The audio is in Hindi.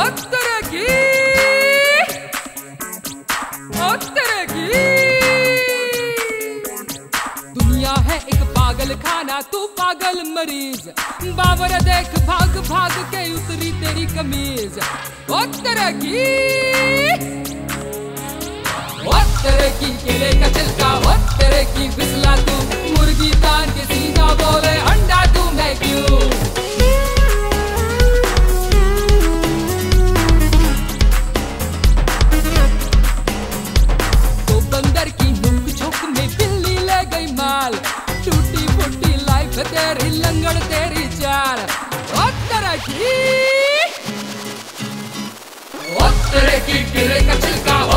की की है एक पागल खाना तू पागल मरीज़ बाबर देख भाग भाग के उतरी तेरी कमीज की की का ചിഹ്നങ്ങൾ തേറിച്ചാൽ ഒത്തരക്കി ഒത്തരക്കി കിഴക്കച്ചിൽ കാവ